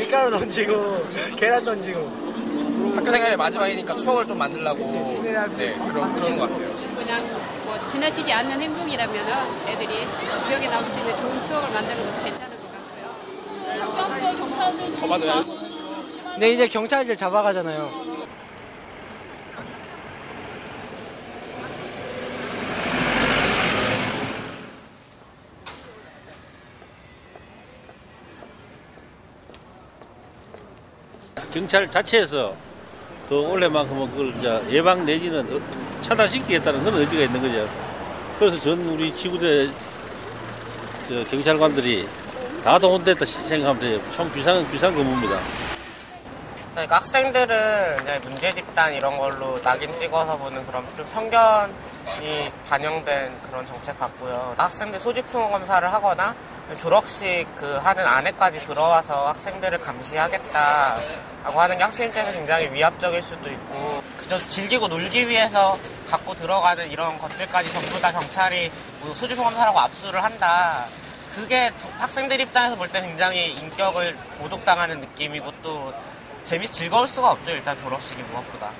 숟가락 던지고 계란 던지고 학교 생활의 마지막이니까 추억을 좀 만들려고 그치. 네 그런 그런 것 같아요. 그냥 뭐 지나치지 않는 행동이라면 애들이 기억에 남을 수 있는 좋은 추억을 만드는 것도 괜찮은 것 같고요. 학교 경찰들이 봐봐도 와서 근데 이제 경찰들 잡아가잖아요 경찰 자체에서 그 올해만큼은 그걸 이제 예방 내지는 어- 차단시키겠다는 그런 의지가 있는 거죠. 그래서 전 우리 지구대 저 경찰관들이 다 동원됐다 생각하면 돼요. 총 비상 비상 근무입니다. 그러니까 학생들은 문제 집단 이런 걸로 낙인 찍어서 보는 그런 좀 편견이 반영된 그런 정책 같고요. 학생들 소지품 검사를 하거나 졸업식 그 하는 안에까지 들어와서 학생들을 감시하겠다라고 하는 게 학생 입장에서 굉장히 위압적일 수도 있고 그저 즐기고 놀기 위해서 갖고 들어가는 이런 것들까지 전부 다 경찰이 뭐 소지품 검사라고 압수를 한다. 그게 학생들 입장에서 볼 때 굉장히 인격을 모독당하는 느낌이고 또 재밌 즐거울 수가 없죠 일단 졸업식이 무엇보다